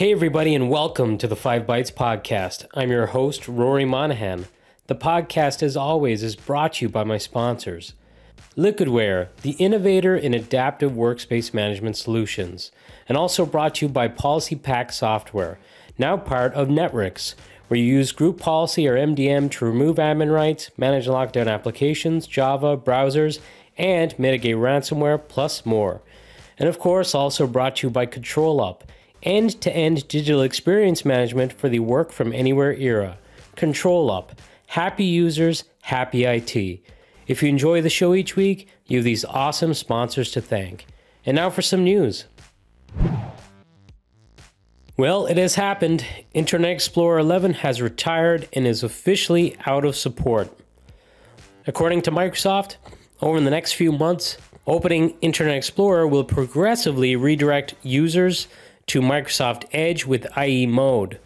Hey, everybody, and welcome to the Five Bytes Podcast. I'm your host, Rory Monaghan. The podcast, as always, is brought to you by my sponsors Liquidware, the innovator in adaptive workspace management solutions, and also brought to you by PolicyPak Software, now part of Netwrix, where you use group policy or MDM to remove admin rights, manage lockdown applications, Java, browsers, and mitigate ransomware, plus more. And of course, also brought to you by ControlUp, end to end digital experience management for the work from anywhere era. ControlUp. happy users, happy IT. If you enjoy the show each week, you have these awesome sponsors to thank. And now for some news. Well, it has happened. Internet Explorer 11 has retired and is officially out of support. According to Microsoft, over the next few months, opening Internet Explorer will progressively redirect users to Microsoft Edge with IE mode.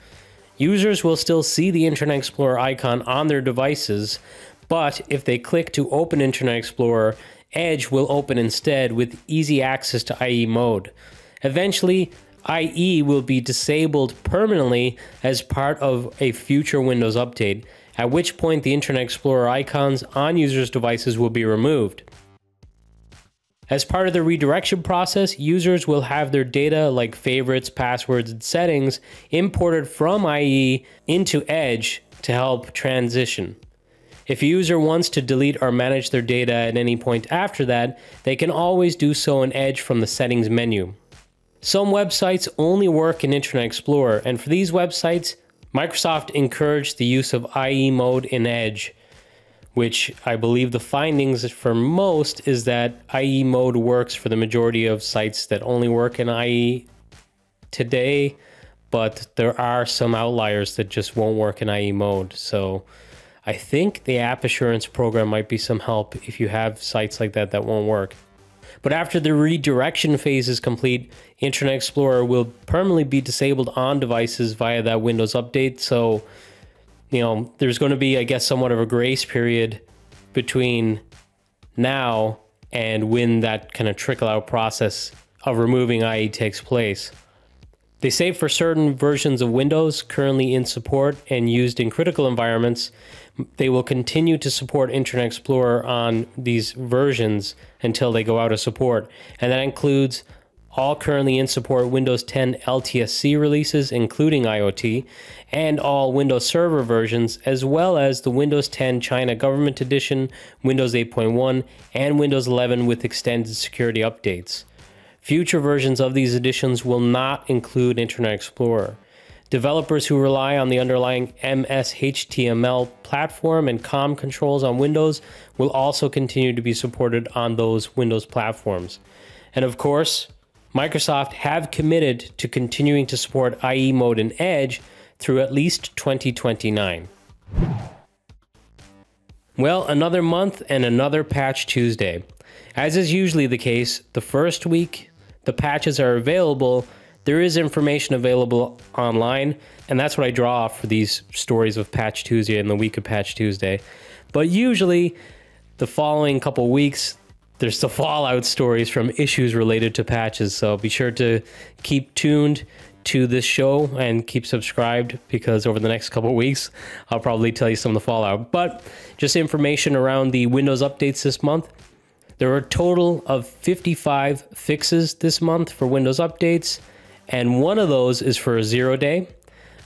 Users will still see the Internet Explorer icon on their devices, but if they click to open Internet Explorer, Edge will open instead with easy access to IE mode. Eventually, IE will be disabled permanently as part of a future Windows update, at which point the Internet Explorer icons on users' devices will be removed. As part of the redirection process, users will have their data like favorites, passwords, and settings imported from IE into Edge to help transition. If a user wants to delete or manage their data at any point after that, they can always do so in Edge from the settings menu. Some websites only work in Internet Explorer, and for these websites, Microsoft encouraged the use of IE mode in Edge, which I believe the findings for most is that IE mode works for the majority of sites that only work in IE today, but there are some outliers that just won't work in IE mode. So I think the app assurance program might be some help if you have sites like that that won't work. But after the redirection phase is complete, Internet Explorer will permanently be disabled on devices via that Windows update. So, you know, there's going to be, I guess, somewhat of a grace period between now and when that kind of trickle out process of removing IE takes place. They say for certain versions of Windows currently in support and used in critical environments, they will continue to support Internet Explorer on these versions until they go out of support. And that includes all currently in support Windows 10 LTSC releases, including IoT, and all Windows Server versions, as well as the Windows 10 China Government Edition, Windows 8.1, and Windows 11 with extended security updates. Future versions of these editions will not include Internet Explorer. Developers who rely on the underlying MS-HTML platform and COM controls on Windows will also continue to be supported on those Windows platforms. And of course, Microsoft have committed to continuing to support IE mode in Edge through at least 2029. Well, another month and another Patch Tuesday. As is usually the case, the first week the patches are available, there is information available online, and that's what I draw for these stories of Patch Tuesday and the week of Patch Tuesday. But usually, the following couple weeks, there's the fallout stories from issues related to patches. So be sure to keep tuned to this show and keep subscribed because over the next couple weeks, I'll probably tell you some of the fallout. But just information around the Windows updates this month. There are a total of 55 fixes this month for Windows updates, and one of those is for a zero day.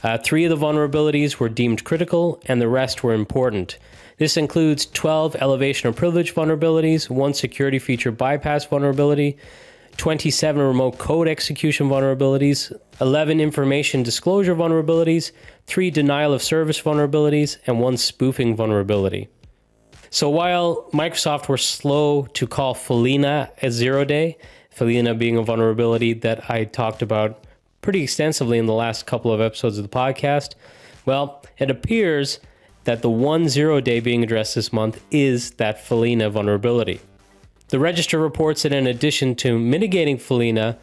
Uh, three of the vulnerabilities were deemed critical, and the rest were important. This includes 12 elevation of privilege vulnerabilities, one security feature bypass vulnerability, 27 remote code execution vulnerabilities, 11 information disclosure vulnerabilities, 3 denial of service vulnerabilities, and 1 spoofing vulnerability. So while Microsoft were slow to call Follina a zero day, Follina being a vulnerability that I talked about pretty extensively in the last couple of episodes of the podcast, well, it appears that the one zero day being addressed this month is that Follina vulnerability. The register reports that in addition to mitigating Follina,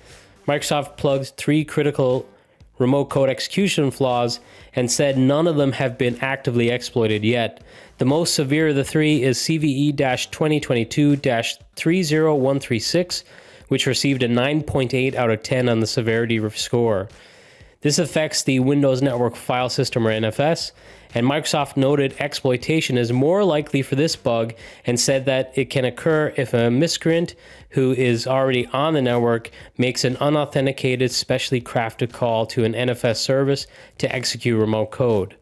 Microsoft plugged three critical remote code execution flaws and said none of them have been actively exploited yet. The most severe of the three is CVE 2022 30136, which received a 9.8 out of 10 on the severity score. This affects the Windows Network File System or NFS, and Microsoft noted exploitation is more likely for this bug and said that it can occur if a miscreant who is already on the network makes an unauthenticated, specially crafted call to an NFS service to execute remote code.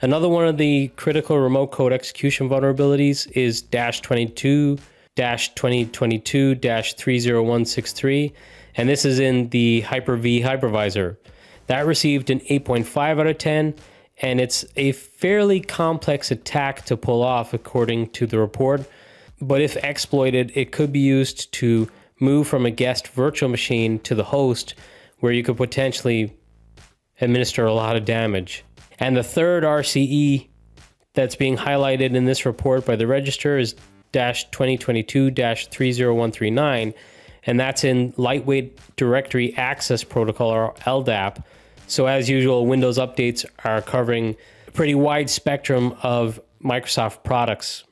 Another one of the critical remote code execution vulnerabilities is dash 22 dash 2022 dash 30163 and this is in the Hyper-V hypervisor. That received an 8.5 out of 10, and it's a fairly complex attack to pull off, according to the report. But if exploited, it could be used to move from a guest virtual machine to the host, where you could potentially administer a lot of damage. And the third RCE that's being highlighted in this report by the register is dash 2022 30139 and that's in Lightweight Directory Access Protocol or LDAP. So, as usual, Windows updates are covering a pretty wide spectrum of Microsoft products.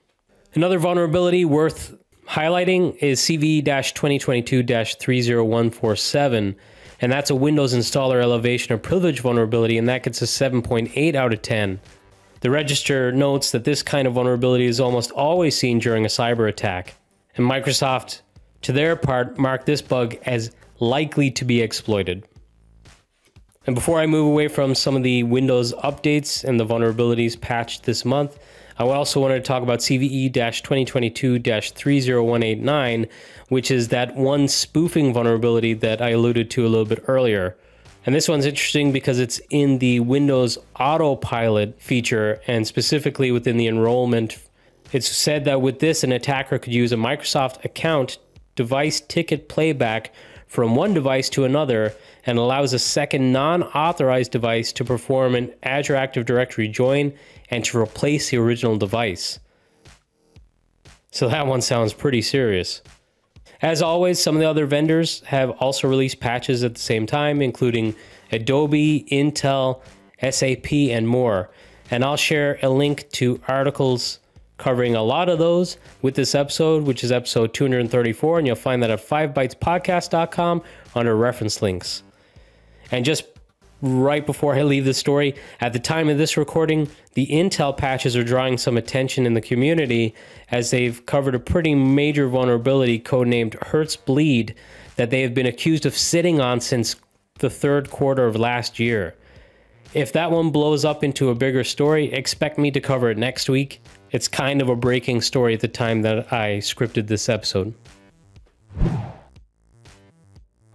Another vulnerability worth highlighting is CVE 2022 30147, and that's a Windows installer elevation of privilege vulnerability, and that gets a 7.8 out of 10. The register notes that this kind of vulnerability is almost always seen during a cyber attack, and Microsoft to their part, mark this bug as likely to be exploited. And before I move away from some of the Windows updates and the vulnerabilities patched this month, I also wanted to talk about CVE 2022 30189, which is that one spoofing vulnerability that I alluded to a little bit earlier. And this one's interesting because it's in the Windows Autopilot feature and specifically within the enrollment. It's said that with this, an attacker could use a Microsoft account device ticket playback from one device to another and allows a second non-authorized device to perform an Azure Active Directory join and to replace the original device. So that one sounds pretty serious. As always, some of the other vendors have also released patches at the same time, including Adobe, Intel, SAP, and more. And I'll share a link to articles covering a lot of those with this episode, which is episode 234, and you'll find that at 5bytespodcast.com under reference links. And just right before I leave the story, at the time of this recording, the Intel patches are drawing some attention in the community as they've covered a pretty major vulnerability codenamed Hertzbleed that they have been accused of sitting on since the third quarter of last year. If that one blows up into a bigger story, expect me to cover it next week. It's kind of a breaking story at the time that I scripted this episode.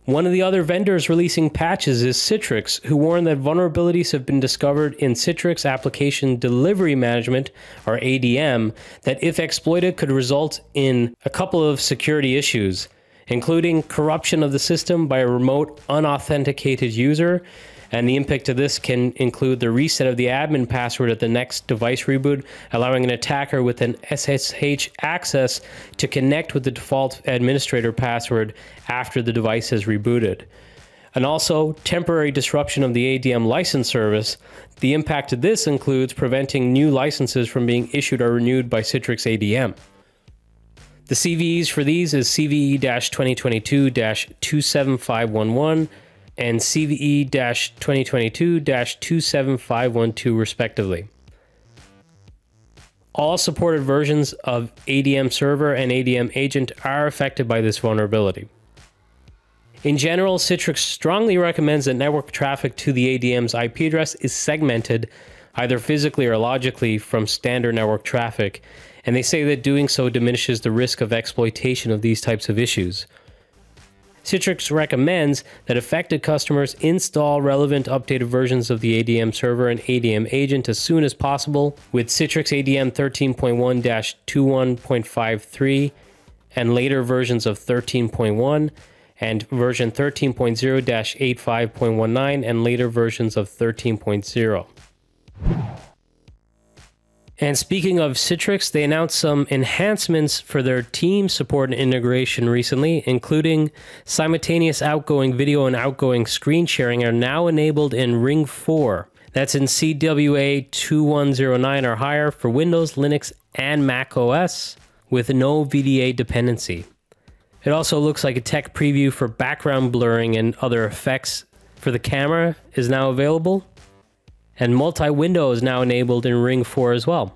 One of the other vendors releasing patches is Citrix, who warned that vulnerabilities have been discovered in Citrix Application Delivery Management, or ADM, that if exploited could result in a couple of security issues, including corruption of the system by a remote unauthenticated user and the impact of this can include the reset of the admin password at the next device reboot, allowing an attacker with an SSH access to connect with the default administrator password after the device has rebooted. And also, temporary disruption of the ADM license service. The impact of this includes preventing new licenses from being issued or renewed by Citrix ADM. The CVEs for these is CVE 2022 27511 and CVE 2022 27512, respectively. All supported versions of ADM Server and ADM Agent are affected by this vulnerability. In general, Citrix strongly recommends that network traffic to the ADM's IP address is segmented either physically or logically from standard network traffic, and they say that doing so diminishes the risk of exploitation of these types of issues. Citrix recommends that affected customers install relevant updated versions of the ADM server and ADM agent as soon as possible with Citrix ADM 13.1 21.53 and later versions of 13.1 and version 13.0 85.19 and later versions of 13.0. And speaking of Citrix, they announced some enhancements for their team support and integration recently, including simultaneous outgoing video and outgoing screen sharing are now enabled in Ring 4. That's in CWA 2109 or higher for Windows, Linux, and Mac OS with no VDA dependency. It also looks like a tech preview for background blurring and other effects for the camera is now available, and multi-window is now enabled in Ring 4 as well.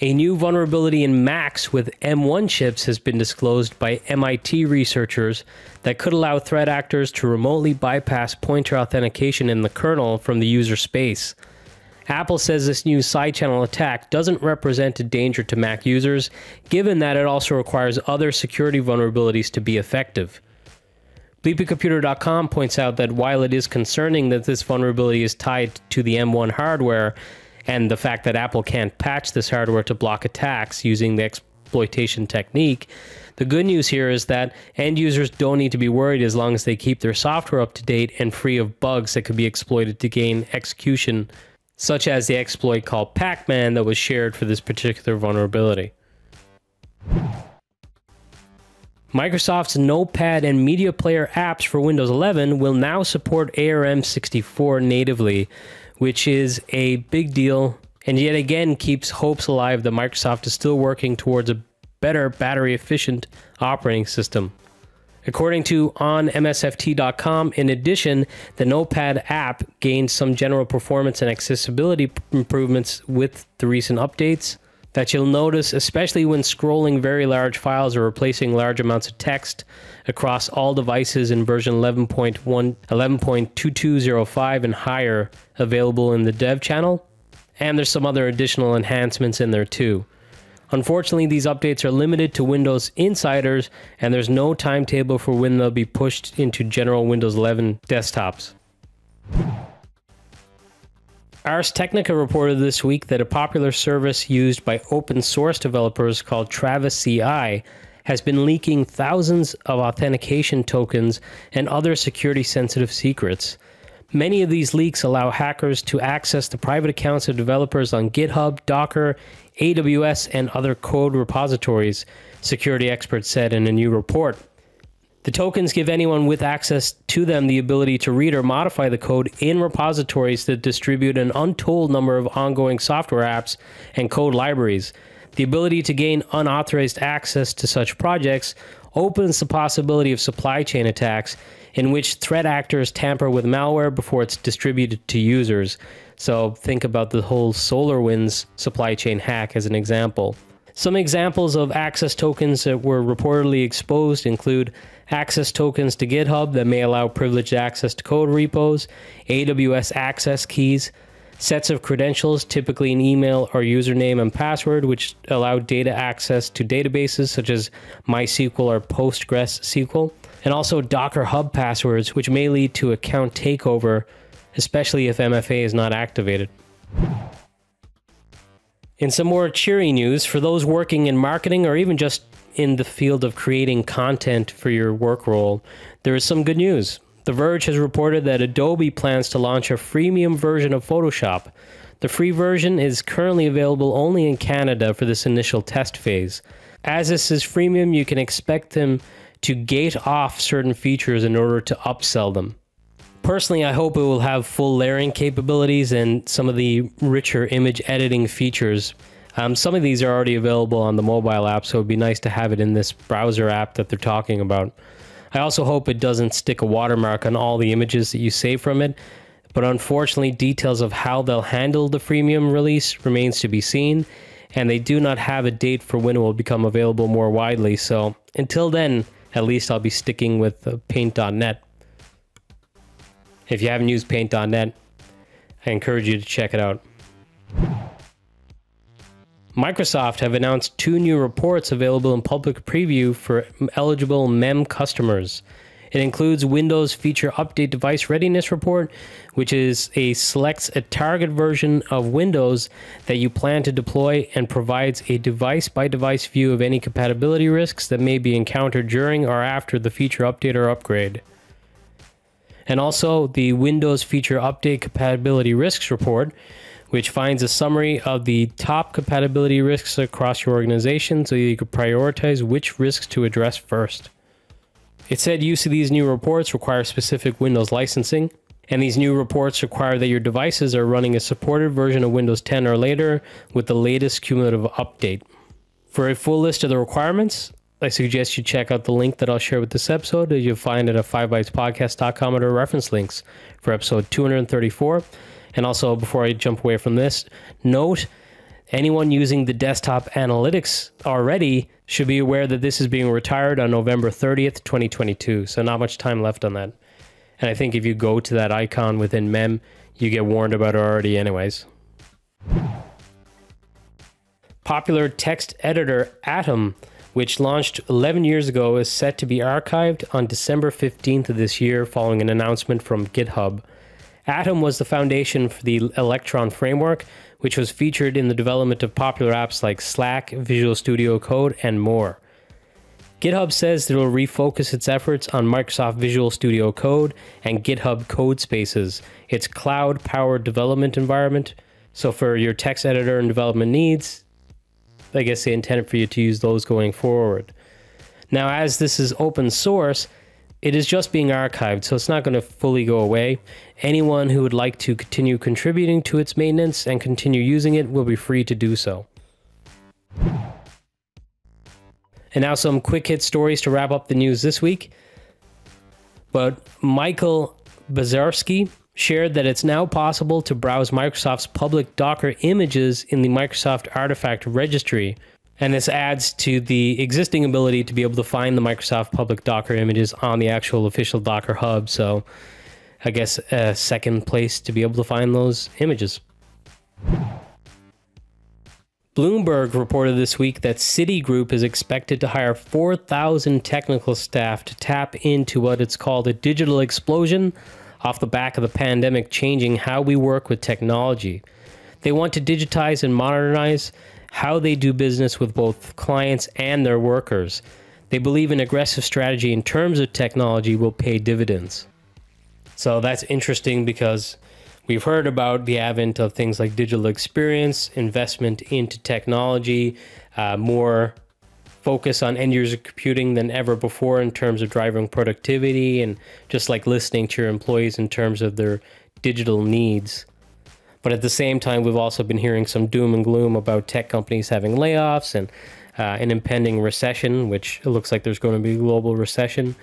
A new vulnerability in Macs with M1 chips has been disclosed by MIT researchers that could allow threat actors to remotely bypass pointer authentication in the kernel from the user space. Apple says this new side channel attack doesn't represent a danger to Mac users, given that it also requires other security vulnerabilities to be effective. BleepingComputer.com points out that while it is concerning that this vulnerability is tied to the M1 hardware, and the fact that Apple can't patch this hardware to block attacks using the exploitation technique, the good news here is that end users don't need to be worried as long as they keep their software up to date and free of bugs that could be exploited to gain execution, such as the exploit called Pac-Man that was shared for this particular vulnerability. Microsoft's Notepad and Media Player apps for Windows 11 will now support ARM64 natively, which is a big deal and yet again keeps hopes alive that Microsoft is still working towards a better battery efficient operating system. According to onmsft.com, in addition, the Notepad app gained some general performance and accessibility improvements with the recent updates that you'll notice, especially when scrolling very large files or replacing large amounts of text across all devices in version 11.1, 11.2205 and higher available in the dev channel. And there's some other additional enhancements in there too. Unfortunately, these updates are limited to Windows insiders, and there's no timetable for when they'll be pushed into general Windows 11 desktops. Ars Technica reported this week that a popular service used by open source developers called Travis CI has been leaking thousands of authentication tokens and other security sensitive secrets. Many of these leaks allow hackers to access the private accounts of developers on GitHub, Docker, AWS, and other code repositories, security experts said in a new report. The tokens give anyone with access to them the ability to read or modify the code in repositories that distribute an untold number of ongoing software apps and code libraries. The ability to gain unauthorized access to such projects opens the possibility of supply chain attacks in which threat actors tamper with malware before it's distributed to users. So think about the whole SolarWinds supply chain hack as an example. Some examples of access tokens that were reportedly exposed include access tokens to GitHub that may allow privileged access to code repos, AWS access keys, sets of credentials, typically an email or username and password, which allow data access to databases such as MySQL or Postgres SQL, and also Docker Hub passwords, which may lead to account takeover, especially if MFA is not activated. In some more cheery news, for those working in marketing or even just in the field of creating content for your work role, there is some good news. The Verge has reported that Adobe plans to launch a freemium version of Photoshop. The free version is currently available only in Canada for this initial test phase. As this is freemium, you can expect them to gate off certain features in order to upsell them. Personally, I hope it will have full layering capabilities and some of the richer image editing features. Um, some of these are already available on the mobile app, so it'd be nice to have it in this browser app that they're talking about. I also hope it doesn't stick a watermark on all the images that you save from it, but unfortunately, details of how they'll handle the freemium release remains to be seen, and they do not have a date for when it will become available more widely. So until then, at least I'll be sticking with Paint.net. If you haven't used Paint.net, I encourage you to check it out. Microsoft have announced two new reports available in public preview for eligible MEM customers. It includes Windows Feature Update Device Readiness Report, which is a selects a target version of Windows that you plan to deploy and provides a device by device view of any compatibility risks that may be encountered during or after the feature update or upgrade and also the Windows Feature Update Compatibility Risks Report, which finds a summary of the top compatibility risks across your organization so you can prioritize which risks to address first. It said use of these new reports require specific Windows licensing, and these new reports require that your devices are running a supported version of Windows 10 or later with the latest cumulative update. For a full list of the requirements, I suggest you check out the link that I'll share with this episode that you'll find it at 5bytespodcast.com under reference links for episode 234. And also, before I jump away from this, note anyone using the desktop analytics already should be aware that this is being retired on November 30th, 2022. So, not much time left on that. And I think if you go to that icon within MEM, you get warned about it already, anyways. Popular text editor Atom, which launched 11 years ago, is set to be archived on December 15th of this year following an announcement from GitHub. Atom was the foundation for the Electron framework, which was featured in the development of popular apps like Slack, Visual Studio Code, and more. GitHub says it will refocus its efforts on Microsoft Visual Studio Code and GitHub Codespaces, its cloud powered development environment. So, for your text editor and development needs, I guess they intended for you to use those going forward. Now, as this is open source, it is just being archived, so it's not going to fully go away. Anyone who would like to continue contributing to its maintenance and continue using it will be free to do so. And now some quick hit stories to wrap up the news this week. But Michael Bazarski shared that it's now possible to browse Microsoft's public Docker images in the Microsoft Artifact Registry. And this adds to the existing ability to be able to find the Microsoft public Docker images on the actual official Docker hub. So I guess a second place to be able to find those images. Bloomberg reported this week that Citigroup is expected to hire 4,000 technical staff to tap into what it's called a digital explosion off the back of the pandemic changing how we work with technology. They want to digitize and modernize how they do business with both clients and their workers. They believe an aggressive strategy in terms of technology will pay dividends. So that's interesting because We've heard about the advent of things like digital experience, investment into technology, uh, more focus on end user computing than ever before in terms of driving productivity and just like listening to your employees in terms of their digital needs. But at the same time, we've also been hearing some doom and gloom about tech companies having layoffs and uh, an impending recession, which it looks like there's going to be a global recession.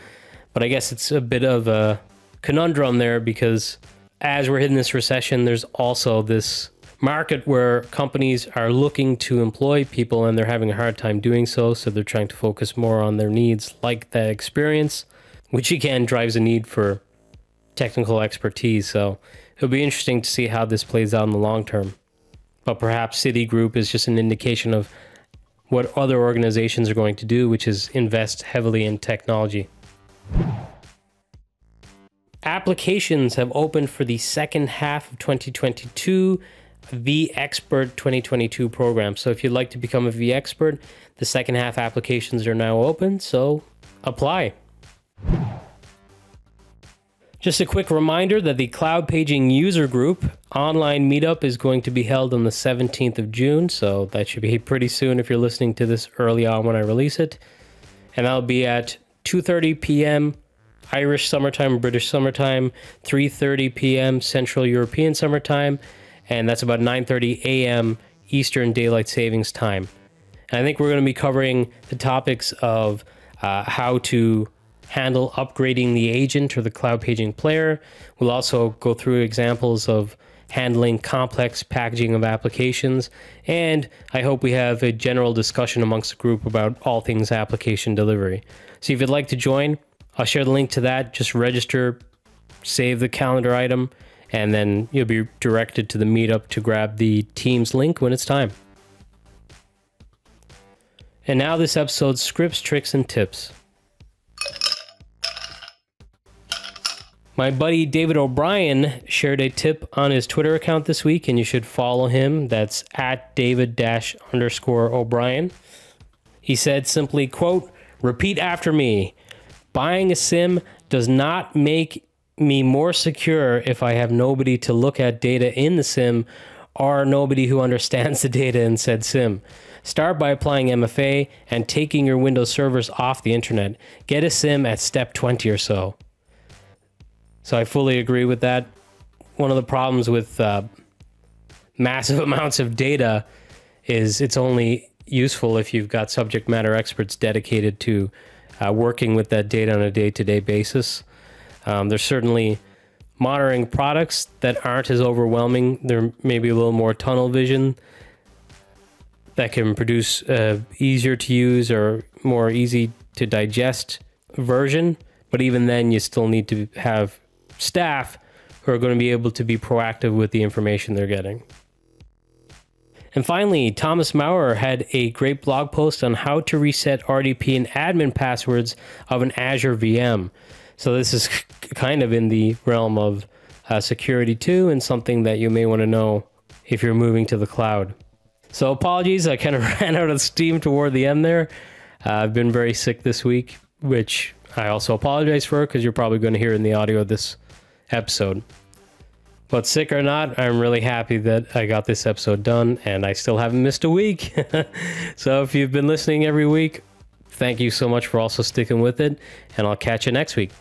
But I guess it's a bit of a conundrum there because as we're hitting this recession, there's also this market where companies are looking to employ people and they're having a hard time doing so. So they're trying to focus more on their needs, like that experience, which again drives a need for technical expertise. So it'll be interesting to see how this plays out in the long term. But perhaps Citigroup is just an indication of what other organizations are going to do, which is invest heavily in technology applications have opened for the second half of 2022 vExpert 2022 program. So if you'd like to become a vExpert, the second half applications are now open, so apply. Just a quick reminder that the Cloud Paging User Group online meetup is going to be held on the 17th of June, so that should be pretty soon if you're listening to this early on when I release it. And that'll be at 2:30 p.m. Irish summertime, British summertime, 3:30 p.m. Central European summertime, and that's about 9:30 a.m. Eastern Daylight Savings Time. And I think we're going to be covering the topics of uh, how to handle upgrading the agent or the cloud paging player. We'll also go through examples of handling complex packaging of applications, and I hope we have a general discussion amongst the group about all things application delivery. So if you'd like to join, I'll share the link to that. Just register, save the calendar item, and then you'll be directed to the meetup to grab the Teams link when it's time. And now this episode's scripts, tricks, and tips. My buddy David O'Brien shared a tip on his Twitter account this week, and you should follow him. That's at David dash underscore O'Brien. He said simply, quote, repeat after me. Buying a SIEM does not make me more secure if I have nobody to look at data in the SIEM or nobody who understands the data in said SIEM. Start by applying MFA and taking your Windows servers off the internet. Get a SIEM at step 20 or so. So I fully agree with that. One of the problems with uh, massive amounts of data is it's only useful if you've got subject matter experts dedicated to uh, working with that data on a day to day basis. Um, there's certainly monitoring products that aren't as overwhelming. They're maybe a little more tunnel vision that can produce uh, easier to use or more easy to digest version. But even then, you still need to have staff who are going to be able to be proactive with the information they're getting. And finally, Thomas Maurer had a great blog post on how to reset RDP and admin passwords of an Azure VM. So this is kind of in the realm of uh, security too, and something that you may want to know if you're moving to the cloud. So apologies, I kind of ran out of steam toward the end there. Uh, I've been very sick this week, which I also apologize for because you're probably going to hear in the audio of this episode. But sick or not, I'm really happy that I got this episode done and I still haven't missed a week. so if you've been listening every week, thank you so much for also sticking with it, and I'll catch you next week.